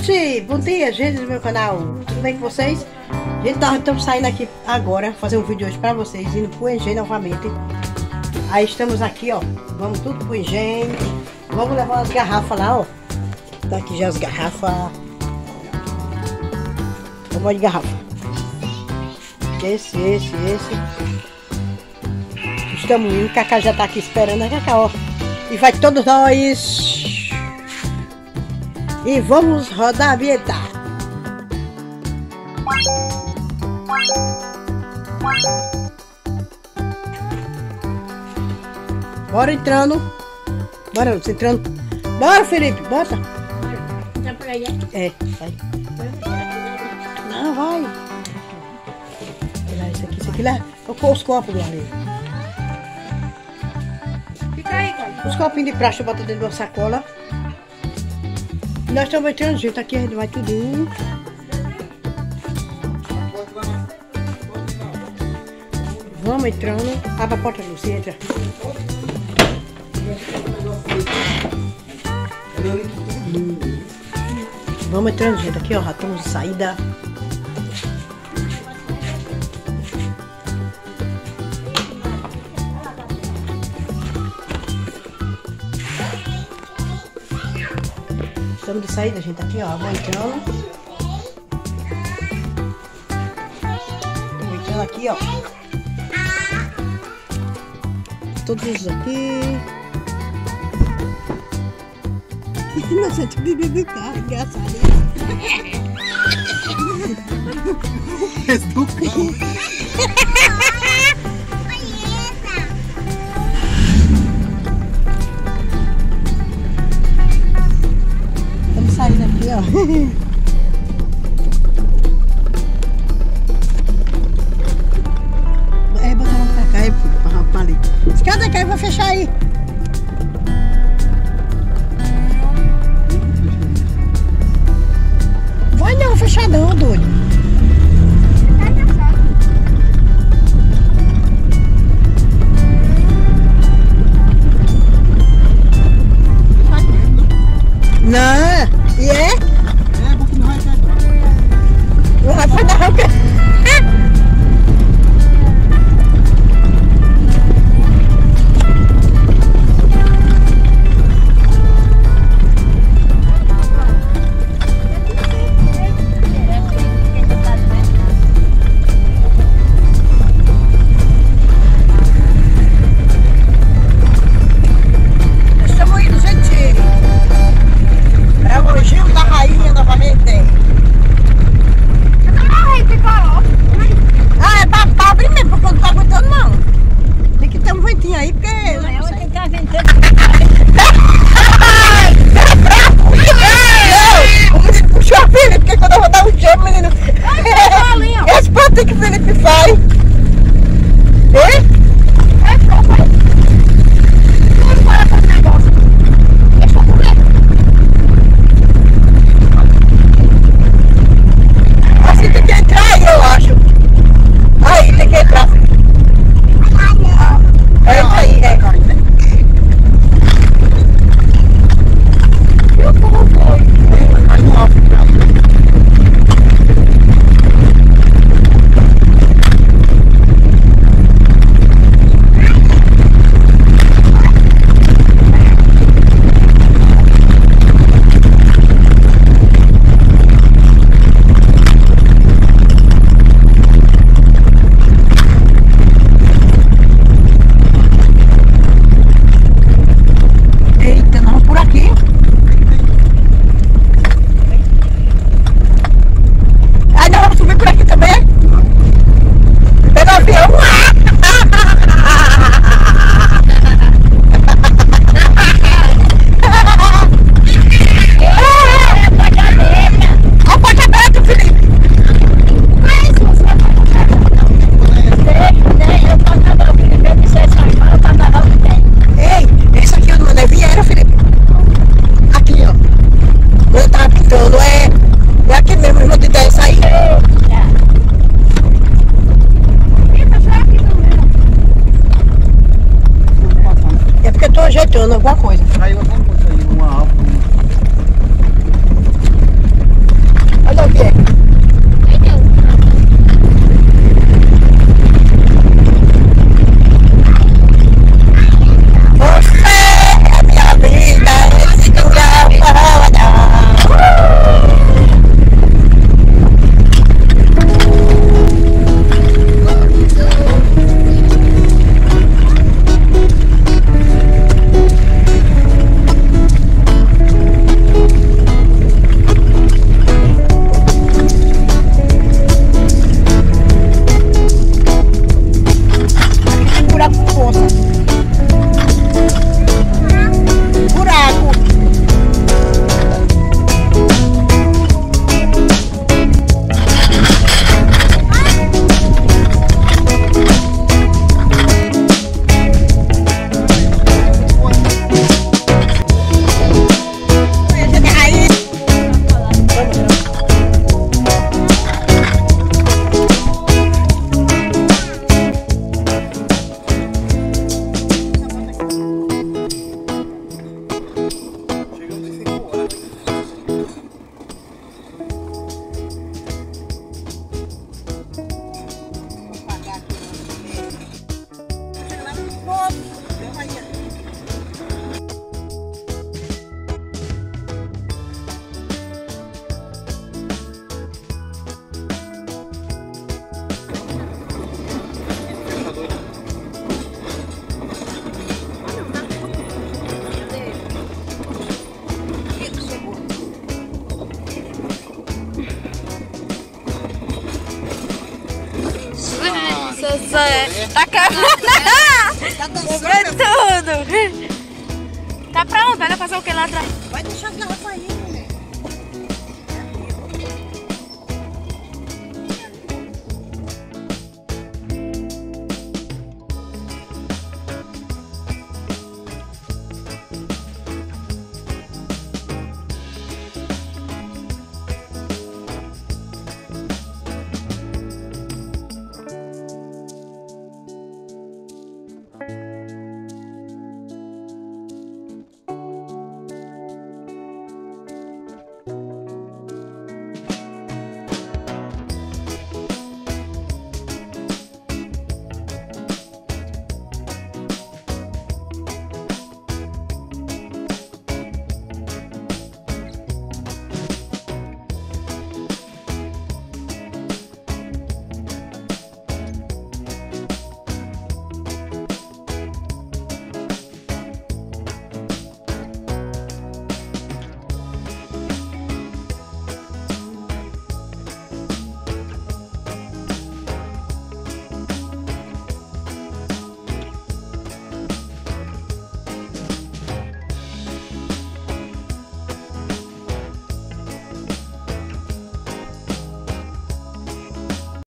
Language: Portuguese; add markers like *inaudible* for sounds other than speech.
Gente, bom dia, gente do meu canal. Tudo bem com vocês? Gente, nós estamos saindo aqui agora, fazer um vídeo hoje pra vocês, indo pro engenho novamente. Aí estamos aqui, ó. Vamos tudo pro engenho. Vamos levar as garrafas lá, ó. Tá aqui já as garrafas. Vamos de garrafa. Esse, esse, esse. Estamos indo, Cacá já tá aqui esperando, né, Cacá, ó. E vai todos nós. E vamos rodar a vinheta. Bora entrando. Bora, Lúcia, entrando. Bora, Felipe, bota. Tá por aí? É, vai. Não, vai. Olha isso aqui, isso aqui lá. Tocou os copos do ali. Fica aí, cara. Os copinhos de praxe eu boto dentro de uma sacola. Nós estamos entrando junto aqui, a gente vai tudinho. Vamos entrando. Abre a porta, Lúcia, entra. Vamos entrando, gente. Aqui, ó, estamos de saída. Estamos de saída, gente. Aqui, ó. Vou entrando aqui, ó. Todos aqui. *laughs* Nossa, tu bebeu do carro, engraçado. *laughs* Carro. vou fechar aí. Vai não, fechadão, doido. Não, e é? É, porque não vai vou Zé, tá quebrando. Tá Quebrou tudo. Tá pra onde? Vai lá fazer o que lá atrás? Vai deixar as garrafas aí.